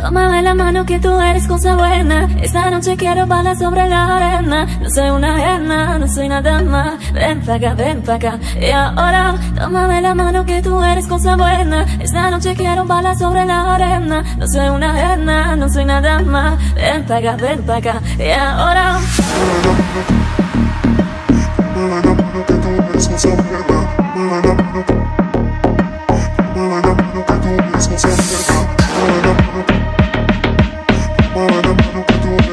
Tómame la mano que tú eres cosa buena. Esta noche quiero balas sobre la arena. No soy una arena, no soy nada más. Ven pa' acá, ven pa' acá. Y ahora, tómame la mano que tú eres cosa buena. Esta noche quiero balas sobre la arena. No soy una arena, no soy nada más. Ven pa' acá, ven pa' acá. Y ahora.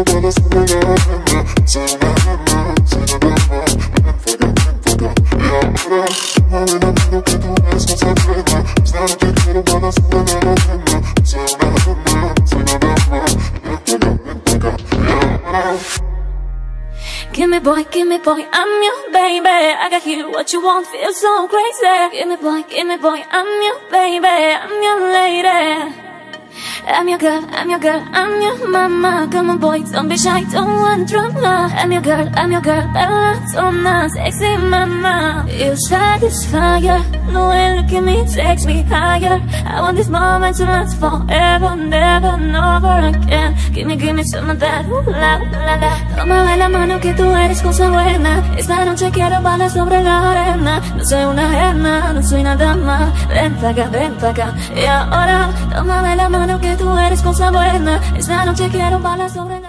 noche quiero balas sobre la arena Soy una arena, soy una dama Ven pa' acá, ven pa' acá Y ahora Tómame la mano que tú eres cosa buena Esta noche quiero balas sobre la arena Soy una arena, soy una dama Ven pa' acá, ven pa' acá Y ahora Give me boy, give me boy, I'm your baby. I got you, what you want, feel so crazy. Give me boy, give me boy, I'm your baby, I'm your lady. I'm your girl, I'm your girl, I'm your mama. Come on, boy, don't be shy, don't want drama. I'm your girl, I'm your girl, Bella, Donna, sexy mama. You satisfy the way look at me takes me higher. I want this moment to last forever, never, never again. Give me, give me some of that, ooh la la la. Tómame la mano que tú eres cosa buena. Esta noche quiero balas sobre la arena. No soy una arena, no soy nada más. Ven pa' acá, ven pa' acá. Y ahora, tómame la mano que tú eres cosa buena. Esta noche quiero balas sobre la